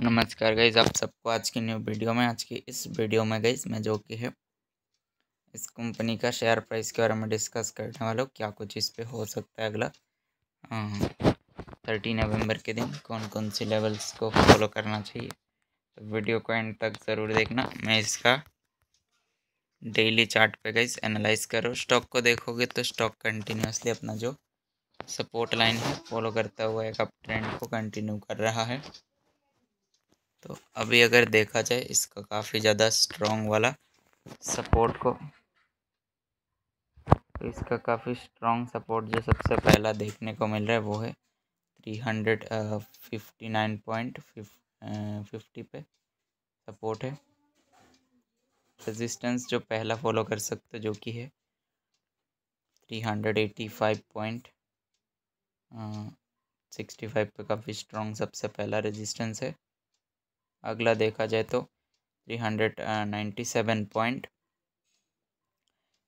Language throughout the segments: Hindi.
नमस्कार गाइज़ आप सबको आज की न्यू वीडियो में, आज की इस वीडियो में गाइज़ मैं जो कि है, इस कंपनी का शेयर प्राइस के बारे में डिस्कस करने वाला हूँ। क्या कुछ इस पर हो सकता है अगला? थर्टी नवंबर के दिन कौन कौन सी लेवल्स को फॉलो करना चाहिए? तो वीडियो को एंड तक ज़रूर देखना। मैं इसका डेली चार्ट पे गाइज़ एनालाइज करो स्टॉक को देखोगे तो स्टॉक कंटिन्यूसली अपना जो सपोर्ट लाइन है फॉलो करता हुआ एक अप ट्रेंड को कंटिन्यू कर रहा है। तो अभी अगर देखा जाए, इसका काफ़ी ज़्यादा स्ट्रॉन्ग वाला सपोर्ट को तो इसका काफ़ी स्ट्रॉन्ग सपोर्ट जो सबसे पहला देखने को मिल रहा है वो है three hundred fifty nine point fifty पे सपोर्ट है। रेजिस्टेंस जो पहला फॉलो कर सकते जो कि है three hundred eighty five point sixty five पे काफ़ी स्ट्रॉन्ग सबसे पहला रेजिस्टेंस है। अगला देखा जाए तो three hundred ninety seven point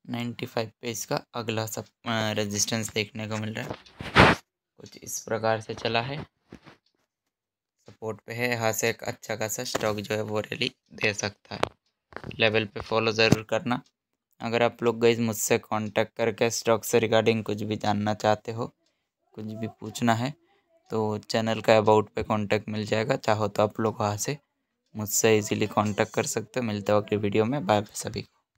ninety five पे इसका अगला सब रेजिस्टेंस देखने को मिल रहा है। कुछ इस प्रकार से चला है। सपोर्ट पे है। यहाँ से एक अच्छा खासा स्टॉक जो है वो रैली दे सकता है। लेवल पे फॉलो ज़रूर करना। अगर आप लोग गई मुझसे कांटेक्ट करके स्टॉक से रिगार्डिंग कुछ भी जानना चाहते हो, कुछ भी पूछना है तो चैनल का अबाउट पे कांटेक्ट मिल जाएगा, चाहो तो आप लोग वहाँ से मुझसे इजीली कांटेक्ट कर सकते हो। मिलते हो अगली वीडियो में। बाय सभी। को